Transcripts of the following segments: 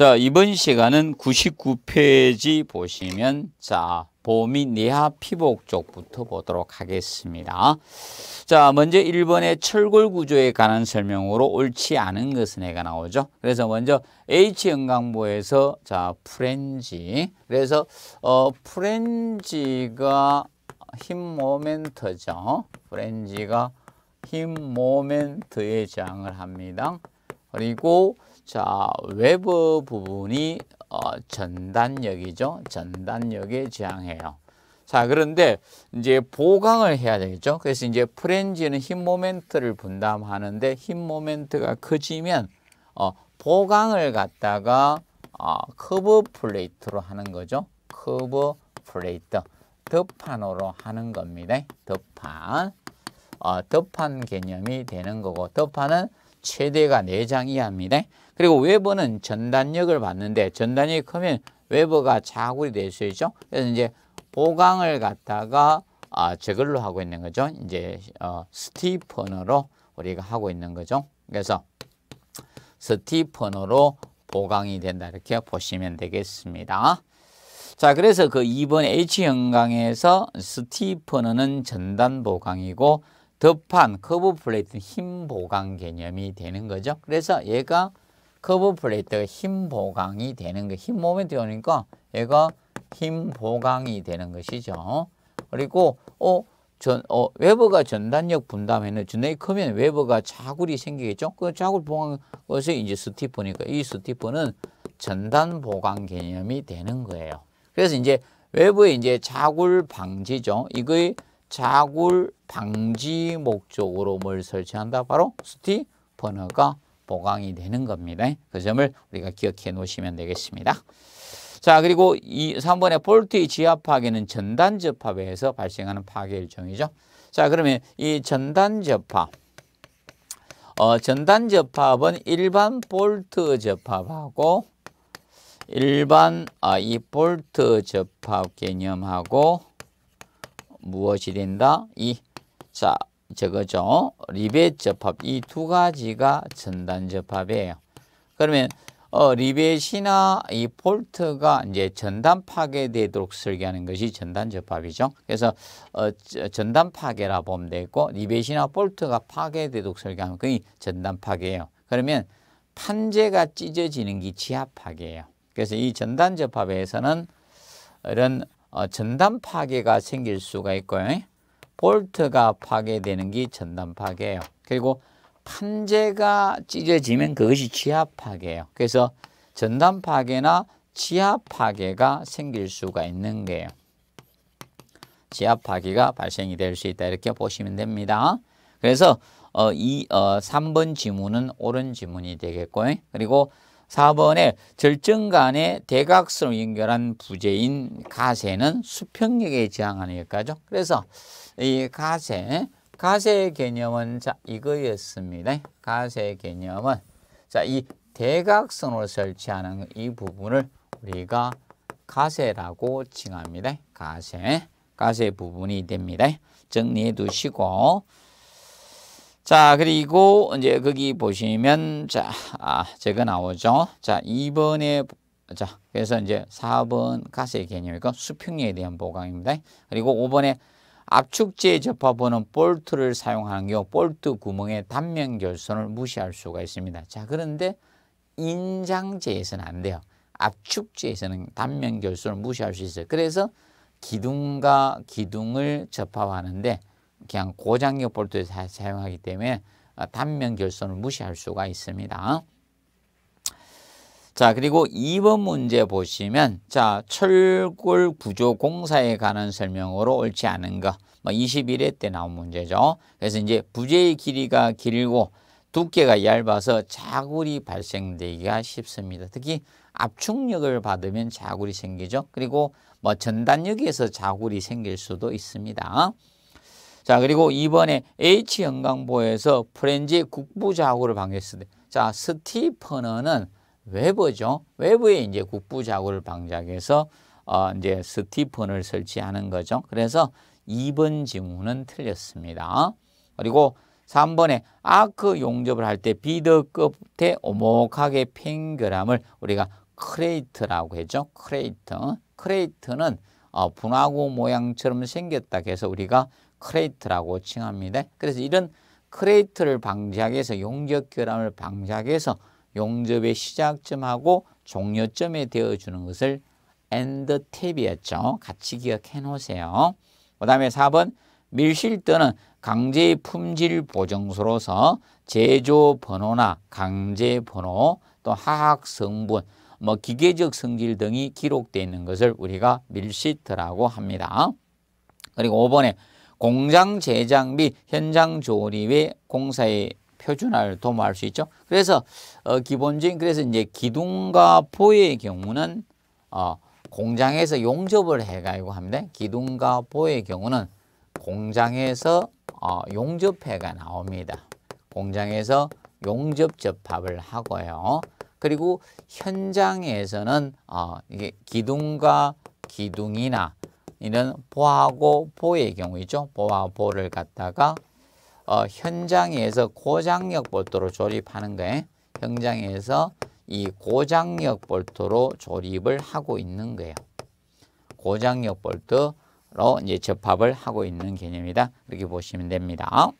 자, 이번 시간은 99페이지 보시면 자, 보미 내하 피복 쪽부터 보도록 하겠습니다. 자, 먼저 1번의 철골 구조에 관한 설명으로 옳지 않은 것은 해가 나오죠. 그래서 먼저 H 영광부에서 자, 프렌지. 그래서 어 프렌지가 힘 모멘트죠. 프렌지가 힘 모멘트에 저항을 합니다. 그리고 자, 외부 부분이 어, 전단력이죠. 전단력에 저항해요. 자, 그런데 이제 보강을 해야 되겠죠. 그래서 이제 플랜지는 휨 모멘트를 분담하는데 휨 모멘트가 커지면 어, 보강을 갖다가 어, cover plate로 하는 거죠. cover plate. 덮판으로 하는 겁니다. 덮판. 어, 덮판 개념이 되는 거고 덮판은 최대가 4장 이하입니다. 그리고 웨버는 전단력을 받는데 전단력이 크면 웨버가 자굴이 될수 있죠. 그래서 이제 보강을 갖다가 아, 저걸로 하고 있는 거죠. 이제 어, 스티퍼너로 우리가 하고 있는 거죠. 그래서 스티퍼너로 보강이 된다 이렇게 보시면 되겠습니다. 자, 그래서 그 2번 H형광에서 스티퍼너는 전단 보강이고 덮판 cover plate는 휨 보강 개념이 되는 거죠. 그래서 얘가 cover plate가 휨 보강이 되는 거, 휨 모멘트 오니까 얘가 휨 보강이 되는 것이죠. 그리고 어, 전, 어, web가 전단력 분담에는 전단이 크면 web가 좌굴이 생기겠죠. 그 좌굴 보강 것이 이제 stiffener니까 이 stiffener는 전단 보강 개념이 되는 거예요. 그래서 이제 외부에 이제 자굴 방지죠. 이거의 자굴 방지 목적으로 뭘 설치한다? 바로 스티퍼너가 보강이 되는 겁니다. 그 점을 우리가 기억해 놓으시면 되겠습니다. 자, 그리고 이 3번의 볼트의 지압 파괴는 전단 접합에 서 발생하는 파괴 일종이죠. 자, 그러면 이 전단 접합 어, 전단 접합은 일반 볼트 접합하고 일반 아, 이 볼트 접합 개념하고 무엇이 된다? 이 자, 저거죠. 리벳 접합 이 두 가지가 전단 접합이에요. 그러면 어, 리벳이나 이 볼트가 이제 전단 파괴되도록 설계하는 것이 전단 접합이죠. 그래서 어, 전단 파괴라 보면 되고 리벳이나 볼트가 파괴되도록 설계하는 것이 전단 파괴예요. 그러면 판재가 찢어지는 게 지압 파괴예요. 그래서 이 전단 접합에서는 이런 어, 전단 파괴가 생길 수가 있고요. 볼트가 파괴되는 게 전단 파괴예요. 그리고 판재가 찢어지면 그것이 지압 파괴예요. 그래서 전단 파괴나 지압 파괴가 생길 수가 있는 거예요. 지압 파괴가 발생이 될 수 있다 이렇게 보시면 됩니다. 그래서 어, 이 어, 3번 지문은 옳은 지문이 되겠고 그리고 4번에 절정간의 대각선을 연결한 부재인 가세는 수평력에 저항하는 역까죠 그래서 이 가세, 가세 개념은 자 이거였습니다. 가세 개념은 자이 대각선으로 설치하는 이 부분을 우리가 가세라고 칭합니다. 가세, 가세 부분이 됩니다. 정리해 두시고 자, 그리고 이제 거기 보시면 자, 아, 저거 나오죠. 자, 2번에 자, 그래서 이제 4번 가세 개념이고 수평력에 대한 보강입니다. 그리고 5번에 압축제 접합부는 볼트를 사용하는 경우 볼트 구멍의 단면 결선을 무시할 수가 있습니다. 자, 그런데 인장제에서는 안 돼요. 압축제에서는 단면 결선을 무시할 수 있어요. 그래서 기둥과 기둥을 접합하는데 그냥 고장력 볼트를 사용하기 때문에 단면 결선을 무시할 수가 있습니다. 자, 그리고 2번 문제 보시면 자, 철골 구조 공사에 관한 설명으로 옳지 않은 거. 뭐 21회 때 나온 문제죠. 그래서 이제 부재의 길이가 길고 두께가 얇아서 자굴이 발생되기가 쉽습니다. 특히 압축력을 받으면 자굴이 생기죠. 그리고 뭐 전단력에서 자굴이 생길 수도 있습니다. 자, 그리고 이번에 H 영광보에서 프렌지 국부 자굴을 방지했을 때, 자, 스티퍼너는 외부죠. 외부에 이제 국부 자굴을 방지해서 어, 이제 스티퍼너를 설치하는 거죠. 그래서 2번 지문은 틀렸습니다. 그리고 3번에 아크 용접을 할 때 bead 끝에 오목하게 팬 결함을 우리가 크레이터라고 했죠. 크레이터. 크레이터는 어, 분화구 모양처럼 생겼다 해서 우리가 크레이터라고 칭합니다. 그래서 이런 크레이터를 방지하기 위해서 용접 결함을 방지하기 위해서 용접의 시작점하고 종료점에 대어주는 것을 end tab이었죠. 같이 기억해 놓으세요. 그 다음에 4번 밀실드는 강제 품질 보정소로서 제조 번호나 강제 번호 또 화학 성분 뭐 기계적 성질 등이 기록되어 있는 것을 우리가 밀시트라고 합니다. 그리고 5번에 공장 제작 및 현장 조립의 공사의 표준화를 도모할 수 있죠. 그래서 어, 기본적인 그래서 이제 기둥과 보의 경우는 어, 공장에서 용접을 해가지고 합니다. 기둥과 보의 경우는 공장에서 어, 용접해가 나옵니다. 공장에서 용접 접합을 하고요. 그리고 현장에서는 어, 이게 기둥과 기둥이나 이런 보하고 보의 경우이죠. 보와 보를 갖다가 어, 현장에서 고장력 볼트로 조립하는 거예요. 현장에서 이 고장력 볼트로 조립을 하고 있는 거예요. 고장력 볼트로 이제 접합을 하고 있는 개념이다. 이렇게 보시면 됩니다.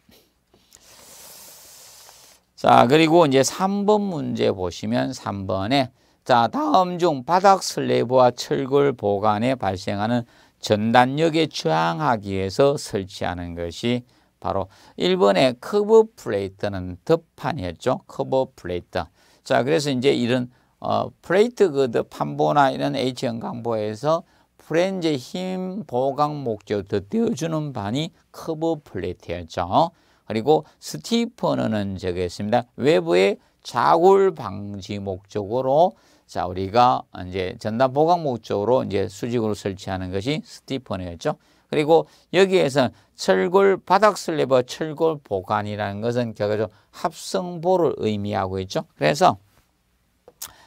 자, 그리고 이제 3번 문제 보시면 3번에 자, 다음 중 바닥 슬래브와 철골 보관에 발생하는 전단력에 저항하기 위해서 설치하는 것이 바로 1번의 cover plate는 덮판이었죠. cover plate. 자, 그래서 이제 이런 어, plate girder 판보나 이런 H형 강보에서 플랜지 휨 보강 목적을 대어주는 판이 cover plate였죠. 그리고 stiffener는 저기 있습니다. web의 좌굴 방지 목적으로 자 우리가 이제 전단 보강 목적으로 이제 수직으로 설치하는 것이 stiffener였죠. 그리고 여기에서 철골 바닥 슬래브 철골 보관이라는 것은 결과적으로 합성보를 의미하고 있죠. 그래서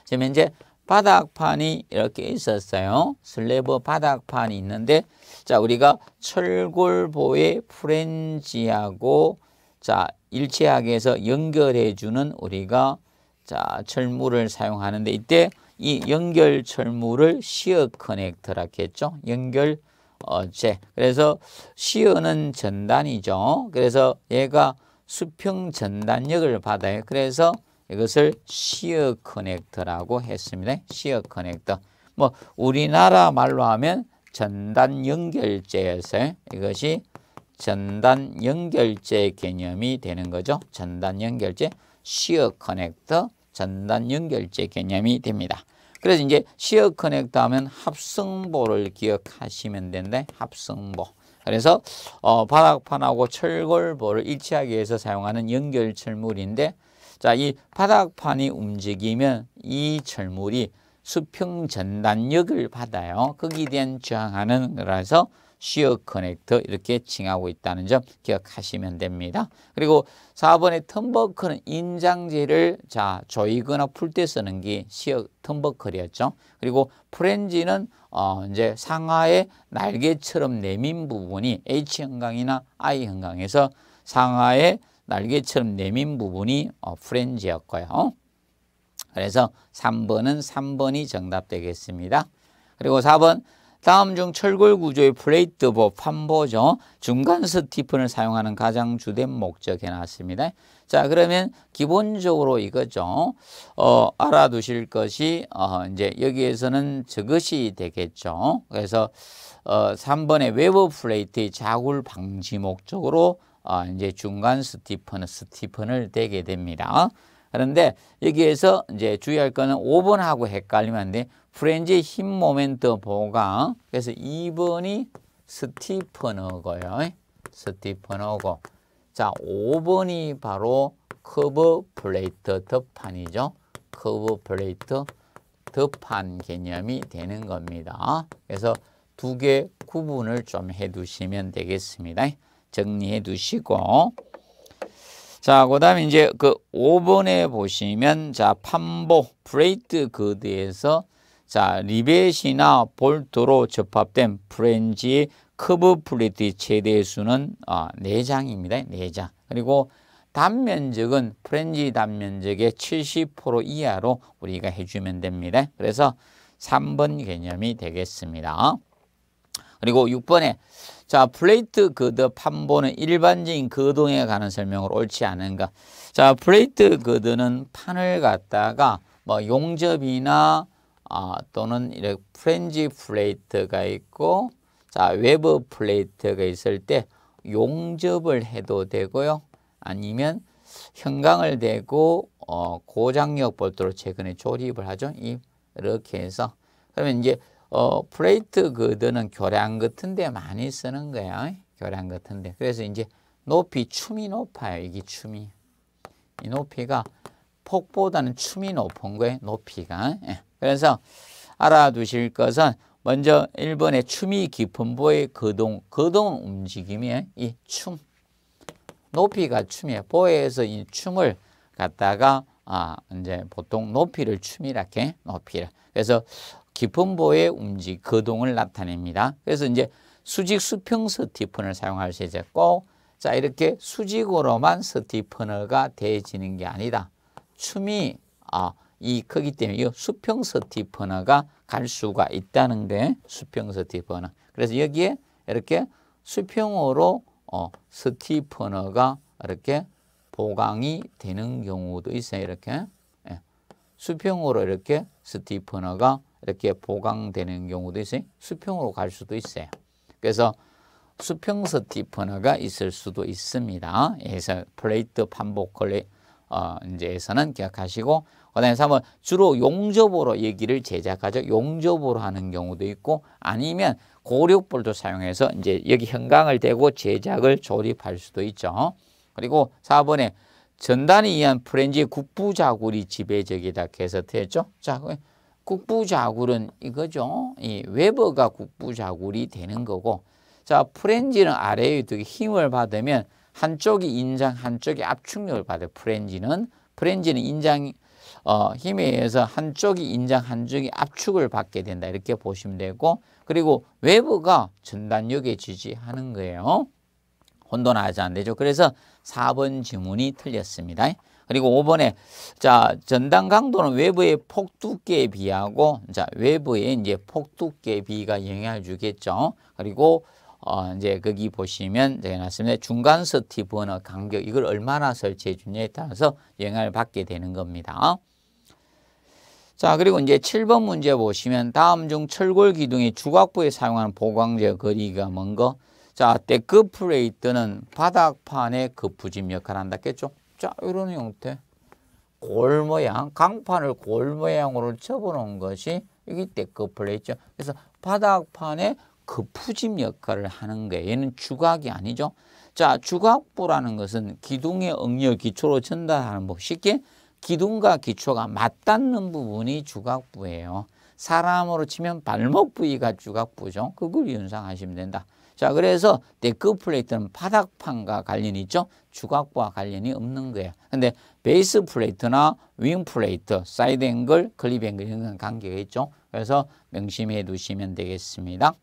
지금 현재 바닥판이 이렇게 있었어요. 슬래브 바닥판이 있는데 자 우리가 철골보의 플랜지하고 자, 일체하게 해서 연결해 주는 우리가 자, 철물을 사용하는데 이때 이 연결 철물을 shear connector라 했죠. 연결 어제. 그래서 시어는 전단이죠. 그래서 얘가 수평 전단력을 받아요. 그래서 이것을 시어 커넥터라고 했습니다. 시어 커넥터. 뭐 우리나라 말로 하면 전단 연결제였어요. 이것이 전단 연결제 개념이 되는 거죠. 전단 연결제, 시어 커넥터, 전단 연결제 개념이 됩니다. 그래서 이제 시어 커넥터 하면 합성보를 기억하시면 되는데 합성보. 그래서 어, 바닥판하고 철골보를 일치하기 위해서 사용하는 연결 철물인데 자, 이 바닥판이 움직이면 이 철물이 수평 전단력을 받아요. 거기에 대한 저항하는 거라서 시어 커넥터 이렇게 칭하고 있다는 점 기억하시면 됩니다. 그리고 4번의 텀버클은 인장제를 자 조이거나 풀 때 쓰는 게 시어 텀버클이었죠. 그리고 프렌지는 어 이제 상하의 날개처럼 내민 부분이 H 형광이나 I 형광에서 상하의 날개처럼 내민 부분이 어 프렌지였고요. 그래서 3번은 3번이 정답 되겠습니다. 그리고 4번 다음 중 철골 구조의 플레이트보, 판보죠. 중간 스티픈을 사용하는 가장 주된 목적 해놨습니다. 자, 그러면 기본적으로 이거죠. 어, 알아두실 것이, 어, 이제 여기에서는 저것이 되겠죠. 그래서, 어, 3번의 외부 플레이트의 자굴 방지 목적으로, 어, 이제 중간 스티픈, 스티픈을 대게 됩니다. 그런데 여기에서 이제 주의할 거는 5번하고 헷갈리면 안 돼. 프렌즈의 힘 모멘트 보강. 그래서 2번이 스티퍼너고요. 스티퍼너고. 자, 5번이 바로 cover plate 덮판이죠. cover plate 덮판 개념이 되는 겁니다. 그래서 두 개 구분을 좀 해 두시면 되겠습니다. 정리해 두시고. 자, 그 다음에 이제 그 5번에 보시면 자, 판보 plate girder에서 자, 리벳이나 볼트로 접합된 플랜지의 cover plate의 최대 수는 아, 4장입니다. 4장. 그리고 단면적은 플랜지 단면적의 70% 이하로 우리가 해주면 됩니다. 그래서 3번 개념이 되겠습니다. 그리고 6번에 자 plate girder 판보의 일반적인 거동에 관한 설명으로 옳지 않은가. 자 plate girder는 판을 갖다가 뭐 용접이나 아, 또는 이렇게 flange plate가 있고 자 web plate가 있을 때 용접을 해도 되고요. 아니면 형강을 대고 어, 고장력 볼트로 최근에 조립을 하죠. 이렇게 해서. 그러면 이제 어, plate girder는 교량 같은 데 많이 쓰는 거야. 교량 같은 데. 그래서 이제 높이 춤이 높아요. 이게 춤이. 이 높이가 폭보다는 춤이 높은 거예요. 높이가. 예. 그래서 알아두실 것은 먼저 1번의 춤이 깊은 보의 거동, 거동 움직임이 이 춤. 높이가 춤이에요. 보에서 이 춤을 갖다가 아, 이제 보통 높이를 춤이라게 높이를. 그래서 깊은 보의 움직, 거동을 나타냅니다. 그래서 이제 수직 수평 스티프너를 사용할 수 있고 자 이렇게 수직으로만 스티프너가 되어지는 게 아니다. 춤이 아, 이 크기 때문에 이 수평 스티프너가 갈 수가 있다는 게 수평 스티프너. 그래서 여기에 이렇게 수평으로 어, 스티프너가 이렇게 보강이 되는 경우도 있어요. 이렇게 예. 수평으로 이렇게 스티프너가 이렇게 보강되는 경우도 있어요. 수평으로 갈 수도 있어요. 그래서 수평 stiffener가 있을 수도 있습니다. 그래서 plate 반복 컬리 어, 이제에서는 기억하시고 그다음에 3번 주로 용접으로 얘기를 제작하죠. 용접으로 하는 경우도 있고 아니면 고력볼트 사용해서 이제 여기 형강을 대고 제작을 조립할 수도 있죠. 그리고 4번에 전단에 의한 flange 국부 좌굴이 지배적이다 해서 되죠. 자, 국부자굴은 이거죠. 이 웨버가 국부자굴이 되는 거고 자 프렌지는 아래에 두게 힘을 받으면 한쪽이 인장 한쪽이 압축력을 받아요. 프렌지는 프렌지는 인장 어, 힘에 의해서 한쪽이 인장 한쪽이 압축을 받게 된다 이렇게 보시면 되고 그리고 웨버가 전단력에 지지하는 거예요. 혼돈하지 안 되죠. 그래서 4번 지문이 틀렸습니다. 그리고 5번에 자 전단 강도는 web의 폭 두께에 비하고 자 web의 이제 폭 두께에 비가 영향을 주겠죠. 그리고 어 이제 거기 보시면 제가 놨습니다. 중간 stiffener 간격 이걸 얼마나 설치해 주냐에 따라서 영향을 받게 되는 겁니다. 자 그리고 이제 7번 문제 보시면 다음 중 철골 기둥의 주각부에 사용하는 보강제 거리가 먼 거? 자, deck plate는 바닥판의 거푸집 역할을 한다겠죠? 자, 이런 형태. 골 모양, 강판을 골 모양으로 접어놓은 것이 이게 deck plate죠. 그래서 바닥판에 거푸집 역할을 하는 거예요. 얘는 주각이 아니죠. 자, 주각부라는 것은 기둥의 응력 기초로 전달하는 법. 쉽게 기둥과 기초가 맞닿는 부분이 주각부예요. 사람으로 치면 발목 부위가 주각부죠. 그걸 연상하시면 된다. 자, 그래서 deck plate는 바닥판과 관련이 있죠. 주각부와 관련이 없는 거예요. 근데 base plate나 wing plate, side angle, clip angle 이런 관계가 있죠. 그래서 명심해 두시면 되겠습니다.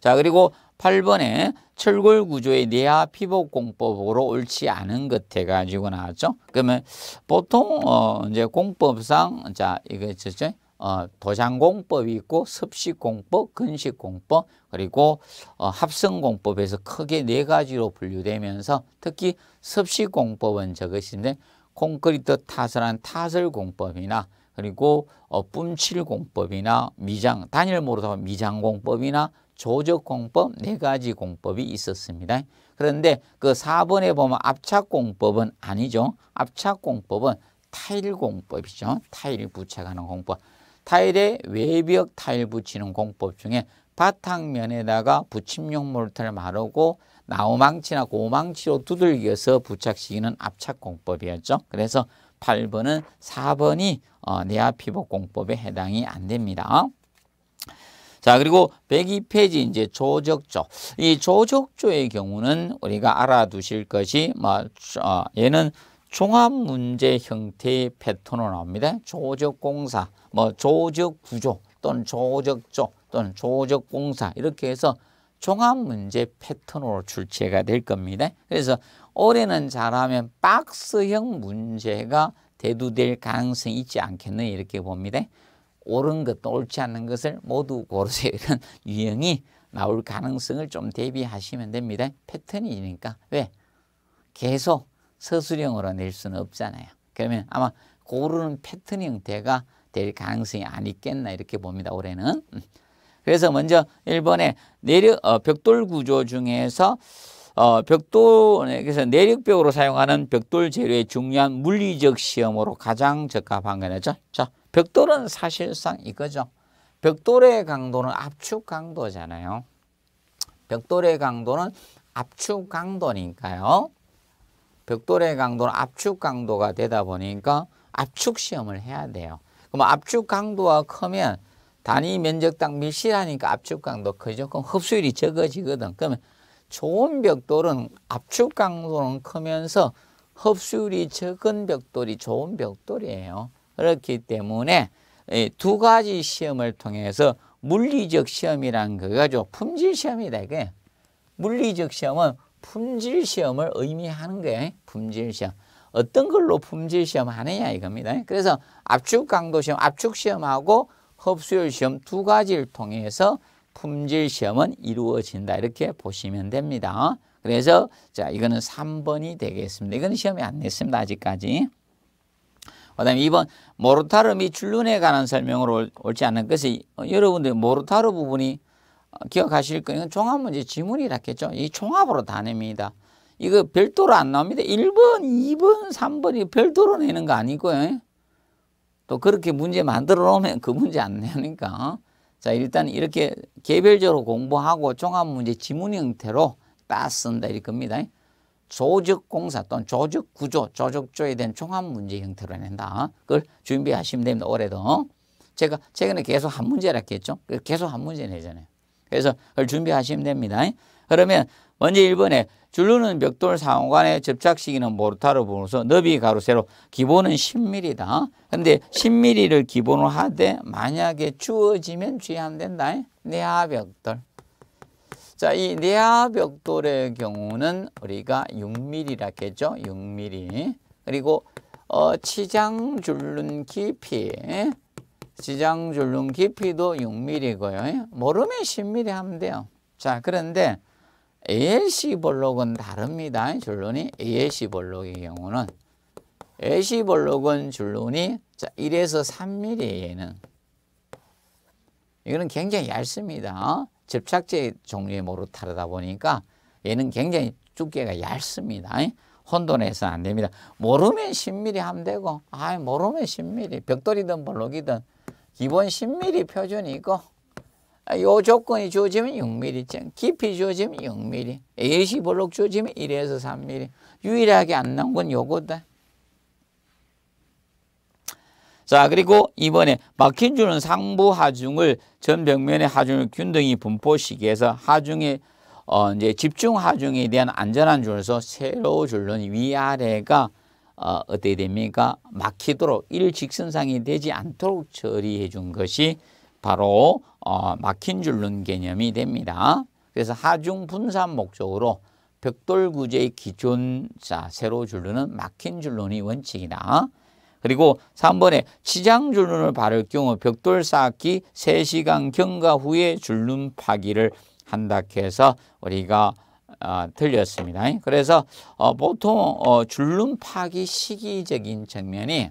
자, 그리고 8번에 철골 구조의 내화 피복 공법으로 옳지 않은 것 해가지고 나왔죠. 그러면 보통 어 이제 공법상 자 이거 있죠. 어, 도장공법이 있고 습식공법, 건식공법, 그리고 어, 합성공법에서 크게 네 가지로 분류되면서 특히 습식공법은 저것인데 콘크리트 타설한 타설공법이나 그리고 어, 뿜칠공법이나 미장, 단일모로 미장공법이나 조적공법 네 가지 공법이 있었습니다. 그런데 그 4번에 보면 압착공법은 아니죠. 압착공법은 타일공법이죠. 타일 부착하는 공법. 타일에 외벽 타일 붙이는 공법 중에 바탕면에다가 붙임용 몰타를 마르고 나우망치나 고망치로 두들겨서 부착시키는 압착 공법이었죠. 그래서 8번은 4번이 어, 내압피복 공법에 해당이 안 됩니다. 자 그리고 102페이지 이제 조적조 이 조적조의 경우는 우리가 알아두실 것이 뭐 어, 얘는 종합 문제 형태의 패턴으로 나옵니다. 조적 공사 뭐 조적 구조 또는 조적조 또는 조적 공사 이렇게 해서 종합 문제 패턴으로 출제가 될 겁니다. 그래서 올해는 잘하면 박스형 문제가 대두될 가능성이 있지 않겠느냐 이렇게 봅니다. 옳은 것도 옳지 않는 것을 모두 고르세요. 이런 유형이 나올 가능성을 좀 대비하시면 됩니다. 패턴이니까. 왜? 계속 서술형으로 낼 수는 없잖아요. 그러면 아마 고르는 패턴 형태가 될 가능성이 아니겠나 이렇게 봅니다. 올해는. 음. 그래서 먼저 1번에 내력 어, 벽돌 구조 중에서 어, 벽돌 그래서 내력벽으로 사용하는 벽돌 재료의 중요한 물리적 시험으로 가장 적합한 거죠. 자, 벽돌은 사실상 이거죠. 벽돌의 강도는 압축 강도잖아요. 벽돌의 강도는 압축 강도니까요. 벽돌의 강도는 압축 강도가 되다 보니까 압축 시험을 해야 돼요. 그럼 압축 강도가 크면 단위 면적당 밀실하니까 압축 강도 크죠. 그럼 흡수율이 적어지거든. 그러면 좋은 벽돌은 압축 강도는 크면서 흡수율이 적은 벽돌이 좋은 벽돌이에요. 그렇기 때문에 두 가지 시험을 통해서 물리적 시험이란 거가죠. 품질 시험이다 이게. 물리적 시험은 품질 시험을 의미하는 거예요. 품질 시험. 어떤 걸로 품질 시험 하느냐 이겁니다. 그래서 압축 강도 시험, 압축 시험하고 흡수율 시험 두 가지를 통해서 품질 시험은 이루어진다. 이렇게 보시면 됩니다. 그래서 자, 이거는 3번이 되겠습니다. 이건 시험에 안 냈습니다. 아직까지. 그 다음에 2번 모르타르 및 줄눈에 관한 설명으로 옳지 않은 것이 어, 여러분들 모르타르 부분이 어, 기억하실 거예요. 종합문제 지문이라겠죠. 이 종합으로 다 냅니다. 이거 별도로 안 나옵니다. 1번, 2번, 3번이 별도로 내는 거 아니고요. 또 그렇게 문제 만들어 놓으면 그 문제 안 내니까. 자, 일단 이렇게 개별적으로 공부하고 종합문제 지문 형태로 딱 쓴다 이겁니다. 조적 공사 또는 조적 구조, 조적조에 대한 종합 문제 형태로 낸다. 그걸 준비하시면 됩니다. 올해도. 제가 최근에 계속 한 문제라 했겠죠. 계속 한 문제 내잖아요. 그래서 그걸 준비하시면 됩니다. 그러면 먼저 1번에 줄루는 벽돌 상호간의 접착 시기는 모르타르 부분으로서 너비 가로 세로 기본은 10mm다. 근데 10mm를 기본으로 하되 만약에 주어지면 주의하면 된다. 내하 벽돌. 자, 이 내하 벽돌의 경우는 우리가 6mm라 했죠. 6mm. 그리고 어, 치장 줄눈 깊이. 치장 줄눈 깊이도 6mm고요. 모르면 10mm 하면 돼요. 자, 그런데 ALC 볼록은 다릅니다. 줄눈이 ALC 볼록의 경우는 ALC 볼록은 줄눈이 자, 1에서 3mm 얘는 이거는 굉장히 얇습니다. 접착제 종류의 모르타르다 보니까 얘는 굉장히 두께가 얇습니다. 혼돈해서 안 됩니다. 모르면 10mm 하면 되고, 아, 모르면 10mm, 벽돌이든 볼록이든 기본 10mm 표준이 있고 요 조건이 주어지면 6mm, 깊이 주어지면 6mm, 예시 볼록 주어지면 1에서 3mm. 유일하게 안 나온 건 요거다. 자, 그리고 이번에 막힌 줄은 상부 하중을 전 벽면의 하중을 균등히 분포시켜서 하중의 어, 이제 집중 하중에 대한 안전한 줄에서 세로 줄은 위아래가 어, 어떻게 됩니까? 막히도록 일직선상이 되지 않도록 처리해 준 것이 바로 어, 막힌 줄눈 개념이 됩니다. 그래서 하중 분산 목적으로 벽돌 구제의 기존 자 세로 줄눈은 막힌 줄눈이 원칙이다. 그리고 3번에 치장 줄눈을 바를 경우 벽돌 쌓기 3시간 경과 후에 줄눈 파기를 한다 해서 우리가 어, 틀렸습니다. 그래서 어, 보통 어, 줄눈 파기 시기적인 측면이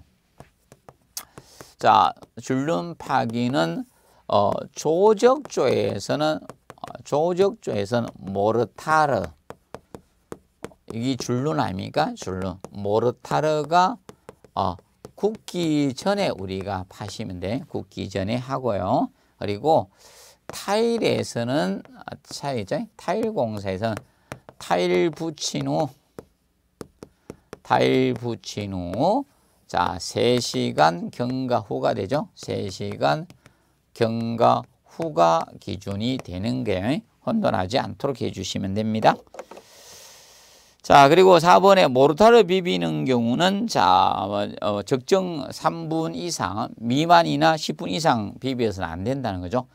자 줄눈 파기는 어, 조적조에서는 어, 조적조에서는 모르타르 이게 줄눈 아닙니까? 줄눈 모르타르가 어, 굽기 전에 우리가 파시면 돼. 굽기 전에 하고요. 그리고 타일에서는 차이죠. 타일 공사에서는 타일 붙인 후 타일 붙인 후 자, 3시간 경과 후가 되죠. 3시간 경과 후가 기준이 되는 게 혼돈하지 않도록 해주시면 됩니다. 자, 그리고 4번에 모르타르 비비는 경우는 자, 어, 적정 3분 이상 미만이나 10분 이상 비벼서는 안 된다는 거죠.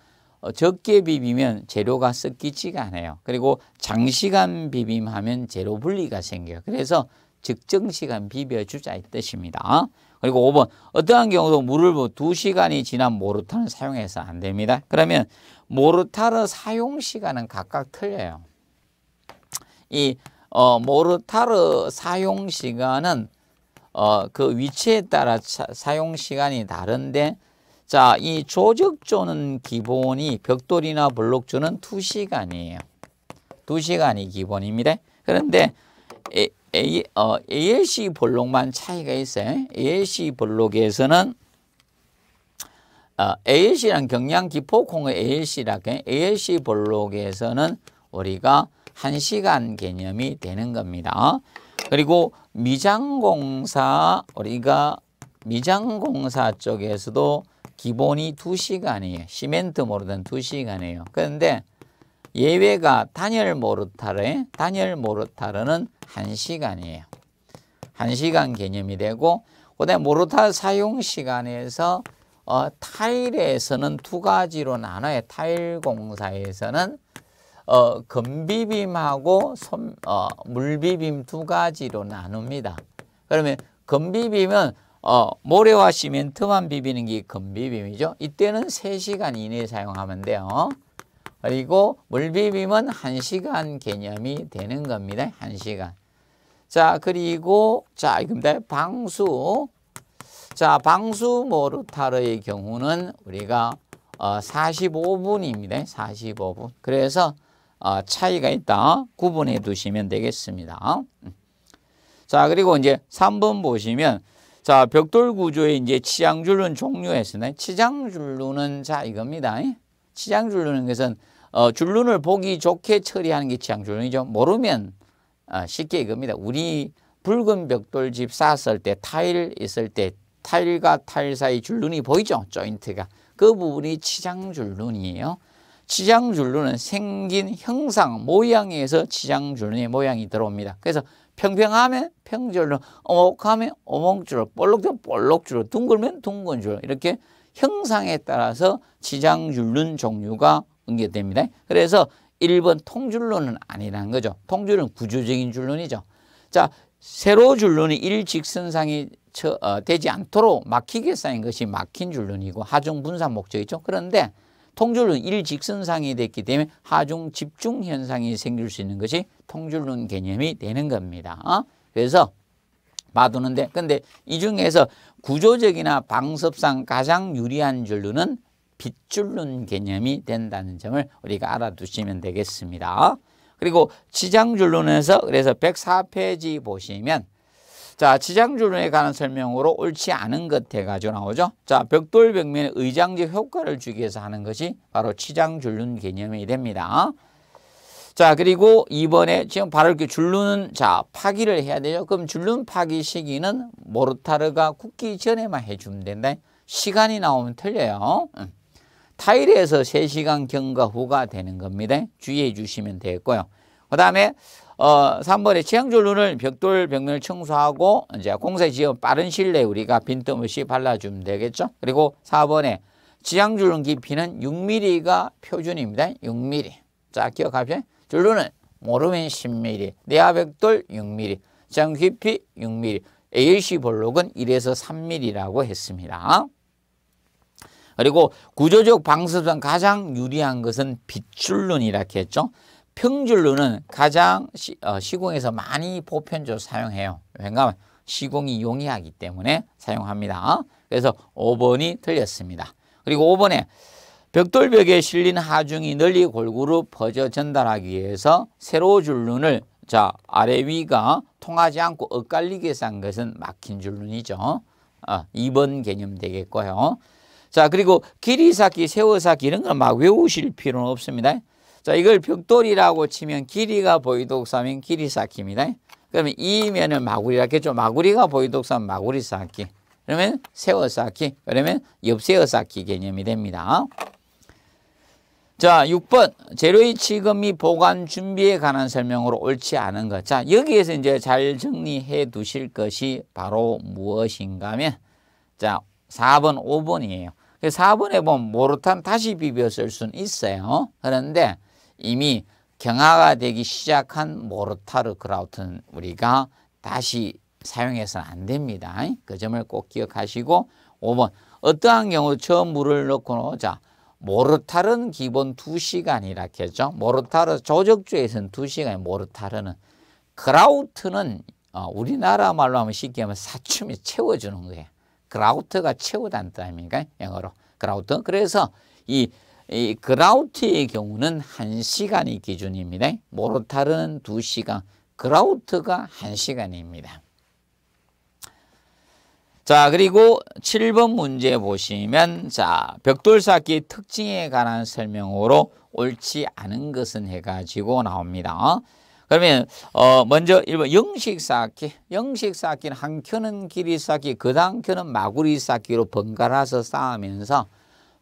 어, 적게 비비면 재료가 섞이지가 않아요. 그리고 장시간 비빔하면 재료 분리가 생겨요. 그래서 적정 시간 비벼주자 이 뜻입니다. 그리고 5번 어떠한 경우도 물을 2시간이 뭐 지난 모르타를 사용해서 안 됩니다. 그러면 모르타르 사용 시간은 각각 틀려요. 이 어, 모르타르 사용 시간은 어, 그 위치에 따라 차, 사용 시간이 다른데 자, 이 조적조는 기본이 벽돌이나 블록조는 2시간이에요. 2시간이 기본입니다. 그런데 A, A, 어, ALC 블록만 차이가 있어요. ALC 블록에서는 어, ALC란 경량 기포콩의 ALC라고 ALC 블록에서는 우리가 1시간 개념이 되는 겁니다. 그리고 미장공사 우리가 미장공사 쪽에서도 기본이 2시간이에요. 시멘트 모르던 2시간이에요. 그런데 예외가 단열 모르타르에 단열 모르타르는 1시간이에요. 1시간 개념이 되고 그다음에 모르타르 사용 시간에서 어, 타일에서는 두 가지로 나눠요. 타일 공사에서는 어, 건비빔하고 손, 어, 물비빔 두 가지로 나눕니다. 그러면 건비빔은 어, 모래와 시멘트만 비비는 게 건비빔이죠. 이때는 3시간 이내에 사용하면 돼요. 그리고 물비빔은 1시간 개념이 되는 겁니다. 1시간. 자, 그리고 자, 이겁니다. 방수. 자, 방수 모르타르의 경우는 우리가 어, 45분입니다. 45분. 그래서 어, 차이가 있다. 구분해 두시면 되겠습니다. 자, 그리고 이제 3번 보시면 자, 벽돌 구조의 이제 치장줄눈 종류에서는 치장줄눈은 자, 이겁니다. 치장줄눈은 것은 어, 줄눈을 보기 좋게 처리하는 게 치장줄눈이죠. 모르면 어, 쉽게 이겁니다. 우리 붉은 벽돌집 쌓았을 때 타일 있을 때 타일과 타일 사이 줄눈이 보이죠? 조인트가. 그 부분이 치장줄눈이에요. 치장줄눈은 생긴 형상, 모양에서 치장줄눈의 모양이 들어옵니다. 그래서 평평하면 평줄로, 오목하면 오목줄, 볼록되면 볼록줄, 둥글면 둥근 줄 이렇게 형상에 따라서 치장줄눈 종류가 응결됩니다. 그래서 1번 통줄눈은 아니라는 거죠. 통줄은 구조적인 줄눈이죠. 자, 세로 줄눈이 일직선상이 어, 되지 않도록 막히게 쌓인 것이 막힌 줄눈이고 하중 분산 목적이죠. 그런데 통줄눈 일직선상이 됐기 때문에 하중 집중 현상이 생길 수 있는 것이 통줄눈 개념이 되는 겁니다. 그래서 봐두는데 근데 이 중에서 구조적이나 방섭상 가장 유리한 줄눈은 빗줄눈 개념이 된다는 점을 우리가 알아두시면 되겠습니다. 그리고 지장줄눈에서 그래서 104페이지 보시면 자, 지장줄눈에 관한 설명으로 옳지 않은 것 해가지고 나오죠. 자, 벽돌 벽면에 의장적 효과를 주기 위해서 하는 것이 바로 치장줄눈 개념이 됩니다. 자, 그리고 이번에 지금 바로 이렇게 줄눈은 자, 파기를 해야 되죠. 그럼 줄눈 파기 시기는 모르타르가 굳기 전에만 해주면 된다. 시간이 나오면 틀려요. 타일에서 3시간 경과 후가 되는 겁니다. 주의해 주시면 되겠고요. 그 다음에 어, 3번에 취향줄 눈을 벽돌 벽면을 청소하고 이제 공사 지어 빠른 내에 우리가 빈틈없이 발라주면 되겠죠. 그리고 4번에 지향줄눈 깊이는 6mm가 표준입니다. 6mm. 자, 기억하십시오. 줄눈은 모르면 10mm, 내화벽돌 6mm, 지향 깊이 6mm, ALC 볼록은 1에서 3mm라고 했습니다. 그리고 구조적 방수상 가장 유리한 것은 빗줄눈이라 했죠. 평줄눈은 가장 시, 어, 시공에서 많이 보편적으로 사용해요. 왜냐하면 시공이 용이하기 때문에 사용합니다. 그래서 5번이 틀렸습니다. 그리고 5번에 벽돌벽에 실린 하중이 널리 골고루 퍼져 전달하기 위해서 세로 줄눈을 자 아래 위가 통하지 않고 엇갈리게 싼 것은 막힌 줄눈이죠. 어, 2번 개념 되겠고요. 자 그리고 길이 쌓기, 세워 쌓기 이런 걸막 외우실 필요는 없습니다. 자, 이걸 벽돌이라고 치면 길이가 쌓으면 길이 쌓기입니다. 그러면 이 면을 마구리라 했죠. 마구리가 쌓으면 마구리 쌓기. 그러면 세워 쌓기. 그러면 옆세워 쌓기 개념이 됩니다. 자, 6번. 재료의 취급 및 보관 준비에 관한 설명으로 옳지 않은 것. 자, 여기에서 이제 잘 정리해 두실 것이 바로 무엇인가 하면 자, 4번, 5번이에요. 4번에 보면 모르탄 다시 비벼 쓸 수는 있어요. 그런데 이미 경화가 되기 시작한 모르타르 그라우트는 우리가 다시 사용해서는 안 됩니다. 그 점을 꼭 기억하시고 5번 어떠한 경우 처음 물을 넣고 놓자 모르타르는 기본 2시간이라 했죠. 모르타르 조적주에서는 2시간이 모르타르는 그라우트는 어, 우리나라 말로 하면 쉽게 하면 사춤이 채워주는 거예요. 그라우트가 채우다는 뜻 아닙니까? 영어로. 그라우트. 그래서 이, 이 그라우트의 경우는 한시간이 기준입니다. 모르타르는 두시간 그라우트가 한시간입니다 자, 그리고 7번 문제 보시면 자, 벽돌 쌓기 특징에 관한 설명으로 옳지 않은 것은 해가지고 나옵니다. 그러면 어 먼저 1번 영식 쌓기. 영식 쌓기는 한 켜는 길이 쌓기, 그 다음 켜는 마구리 쌓기로 번갈아서 쌓으면서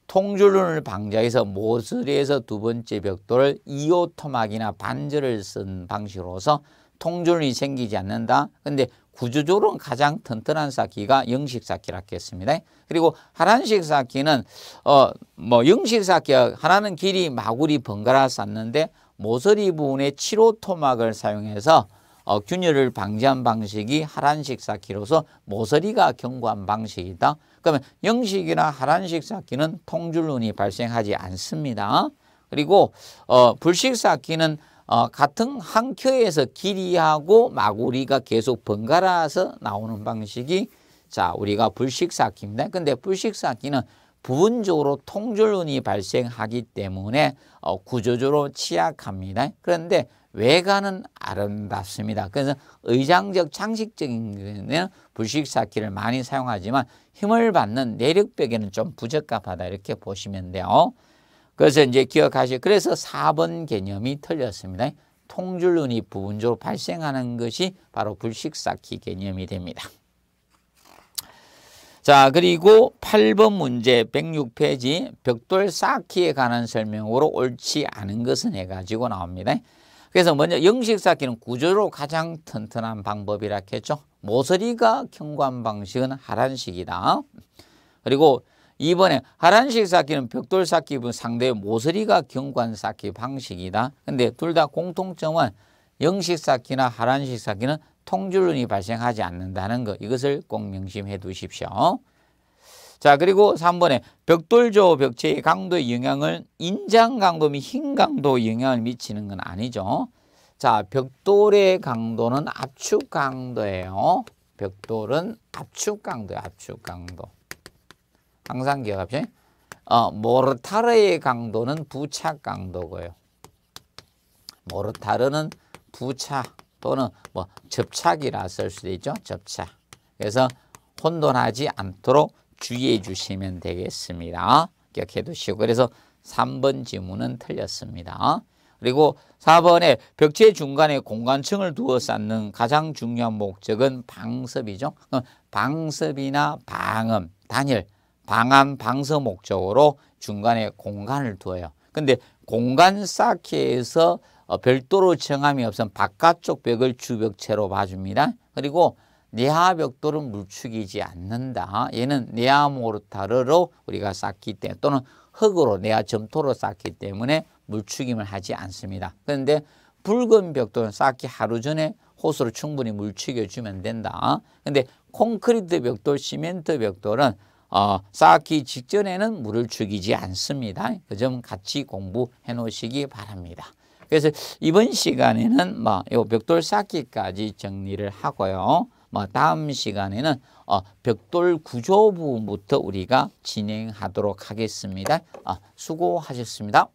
통줄론을 방자해서 모서리에서 두 번째 벽돌을 이오 토막이나 반절을 쓴 방식으로서 통줄론이 생기지 않는다. 근데 구조적으로 가장 튼튼한 쌓기가 영식 쌓기라 했습니다. 그리고 하란식 쌓기는 어 뭐 영식 쌓기가 하나는 길이 마구리 번갈아 쌓는데 모서리 부분에 7호 토막을 사용해서 어, 균열을 방지한 방식이 하란식 쌓기로서 모서리가 견고한 방식이다. 그러면 영식이나 하란식 쌓기는 통줄눈이 발생하지 않습니다. 그리고 어, 불식 쌓기는 어, 같은 한 켜에서 길이하고 마구리가 계속 번갈아서 나오는 방식이 자 우리가 불식 쌓기입니다. 근데 불식 쌓기는 부분적으로 통줄운이 발생하기 때문에 어, 구조적으로 취약합니다. 그런데 외관은 아름답습니다. 그래서 의장적 장식적인 경우에는 불식사키를 많이 사용하지만 힘을 받는 내력벽에는 좀 부적합하다 이렇게 보시면 돼요. 그래서 이제 기억하시 그래서 4번 개념이 틀렸습니다. 통줄운이 부분적으로 발생하는 것이 바로 불식사키 개념이 됩니다. 자 그리고 8번 문제 106페이지 벽돌 쌓기에 관한 설명으로 옳지 않은 것은 해가지고 나옵니다. 그래서 먼저 영식 쌓기는 구조로 가장 튼튼한 방법이라 했죠. 모서리가 경관 방식은 하란식이다. 그리고 이번에 하란식 쌓기는 벽돌 쌓기 상대 모서리가 경관 쌓기 방식이다. 근데 둘 다 공통점은 영식 쌓기나 하란식 쌓기는 통줄론이 발생하지 않는다는 것 이것을 꼭 명심해 두십시오. 자 그리고 3번에 벽돌조 벽체의 강도의 영향을 인장 강도 및 흰 강도 영향을 미치는 건 아니죠. 자 벽돌의 강도는 압축 강도예요. 벽돌은 압축 강도예요. 압축 강도. 항상 기억하십시오. 어, 모르타르의 강도는 부착 강도고요. 모르타르는 부착 또는 뭐 접착이라 쓸 수도 있죠. 접착. 그래서 혼돈하지 않도록 주의해 주시면 되겠습니다. 기억해 두시고 그래서 3번 지문은 틀렸습니다. 그리고 4번에 벽체 중간에 공간층을 두어 쌓는 가장 중요한 목적은 방섭이죠. 방섭이나 방음, 단일, 방암, 방서 목적으로 중간에 공간을 두어요. 근데 공간 쌓기에서 어, 별도로 정함이 없으면 바깥쪽 벽을 주벽체로 봐줍니다. 그리고 내하 벽돌은 물축이지 않는다. 얘는 내하 모르타르로 우리가 쌓기 때문에 또는 흙으로 내하 점토로 쌓기 때문에 물축임을 하지 않습니다. 그런데 붉은 벽돌은 쌓기 하루 전에 호수로 충분히 물축여 주면 된다. 근데 콘크리트 벽돌, 시멘트 벽돌은 어, 쌓기 직전에는 물을 죽이지 않습니다. 그 점 같이 공부해 놓으시기 바랍니다. 그래서 이번 시간에는 뭐, 요 벽돌 쌓기까지 정리를 하고요. 뭐, 다음 시간에는 어, 벽돌 구조 부분부터 우리가 진행하도록 하겠습니다. 어, 수고하셨습니다.